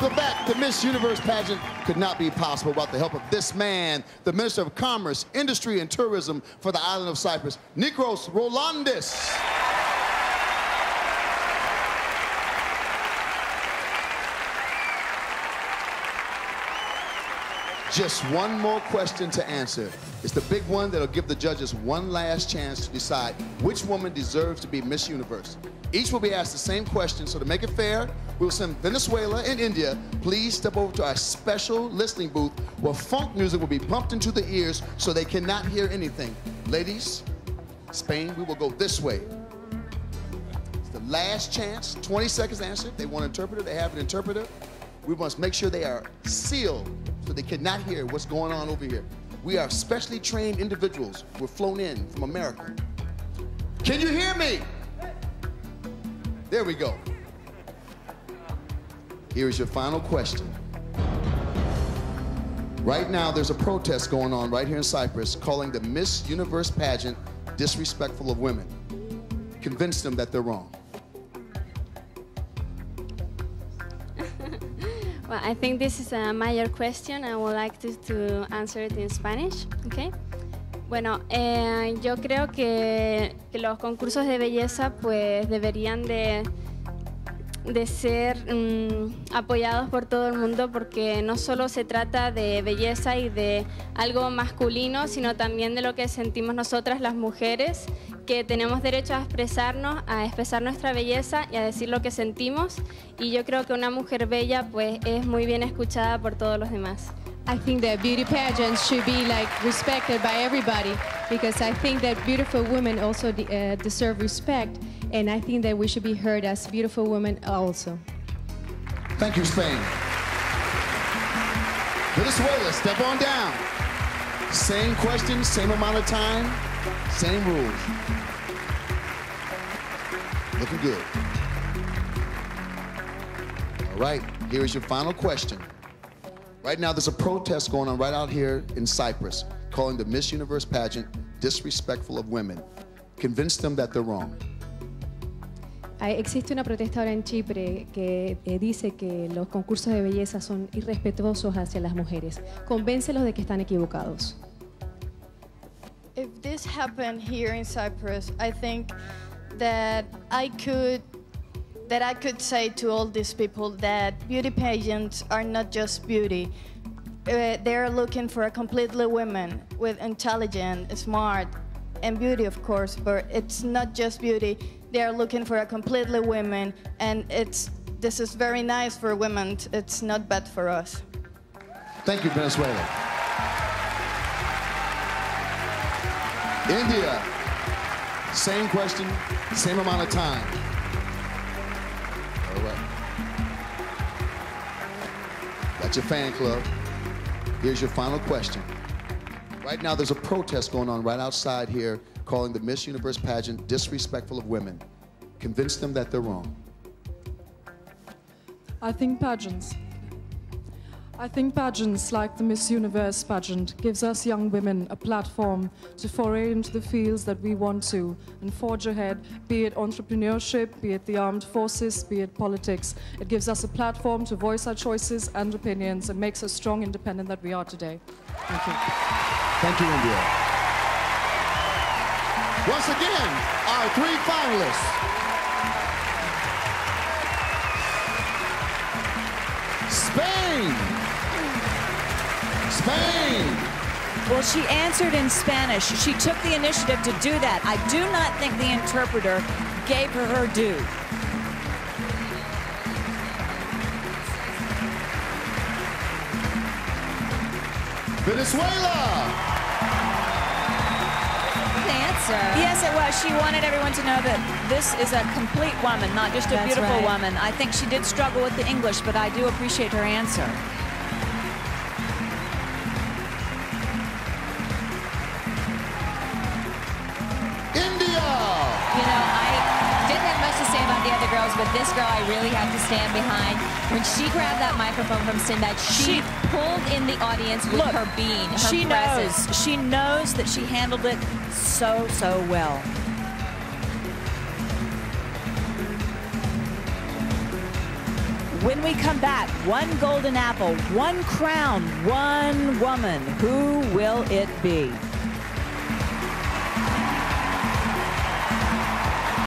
Welcome back. The Miss Universe pageant could not be possible without the help of this man, the Minister of Commerce, Industry, and Tourism for the island of Cyprus, Nikos Rolandis. Just one more question to answer. It's the big one that'll give the judges one last chance to decide which woman deserves to be Miss Universe. Each will be asked the same question, so to make it fair, we will send Venezuela and India. Please step over to our special listening booth where funk music will be pumped into the ears so they cannot hear anything. Ladies, Spain, we will go this way. It's the last chance, 20 seconds to answer. They want an interpreter, they have an interpreter. We must make sure they are sealed so they cannot hear what's going on over here. We are specially trained individuals. We're flown in from America. Can you hear me? There we go. Here is your final question. Right now, there's a protest going on right here in Cyprus calling the Miss Universe pageant disrespectful of women. Convince them that they're wrong. Well, I think this is a major question. I would like to, to answer it in Spanish. Okay. Bueno, eh, yo creo que, los concursos de belleza pues deberían de, de ser mmm, apoyados por todo el mundo porque no solo se trata de belleza y de algo masculino, sino también de lo que sentimos nosotras las mujeres, que tenemos derecho a expresarnos, a expresar nuestra belleza y a decir lo que sentimos. Y yo creo que una mujer bella pues es muy bien escuchada por todos los demás. I think that beauty pageants should be like respected by everybody because I think that beautiful women also de uh, deserve respect and I think that we should be heard as beautiful women also. Thank you, Spain. Venezuela, step on down. Same question, same amount of time, same rules. Looking good. All right, here is your final question. Right now, there's a protest going on right out here in Cyprus calling the Miss Universe pageant disrespectful of women. Convince them that they're wrong. Existe una protesta ahora en Chipre que eh, dice que los concursos de belleza son irrespetuosos hacia las mujeres. Convéncelos de que están equivocados. If this happened here in Cyprus, I think that I could that I could say to all these people that beauty pageants are not just beauty. Uh, they're looking for a completely woman with intelligent, smart, and beauty, of course, but it's not just beauty. They're looking for a completely woman, and it's this is very nice for women. It's not bad for us. Thank you, Venezuela. India, same question, same amount of time. That's your fan club. Here's your final question. Right now, there's a protest going on right outside here calling the Miss Universe pageant disrespectful of women. Convince them that they're wrong. I think pageants. I think pageants like the Miss Universe pageant gives us young women a platform to foray into the fields that we want to and forge ahead, be it entrepreneurship, be it the armed forces, be it politics. It gives us a platform to voice our choices and opinions and makes us strong, independent that we are today. Thank you. Thank you, India. Once again, our three finalists. Spain. Spain. Well, she answered in Spanish. She took the initiative to do that. I do not think the interpreter gave her her due. Venezuela. answer. Yes, it was. She wanted everyone to know that this is a complete woman, not just a That's beautiful right. woman. I think she did struggle with the English, but I do appreciate her answer. But this girl I really have to stand behind. When she grabbed that microphone from Sinbad, she, She- pulled in the audience with Look, her being, her she presence. knows. She knows that she handled it so, so well. When we come back, one golden apple, one crown, one woman. Who will it be?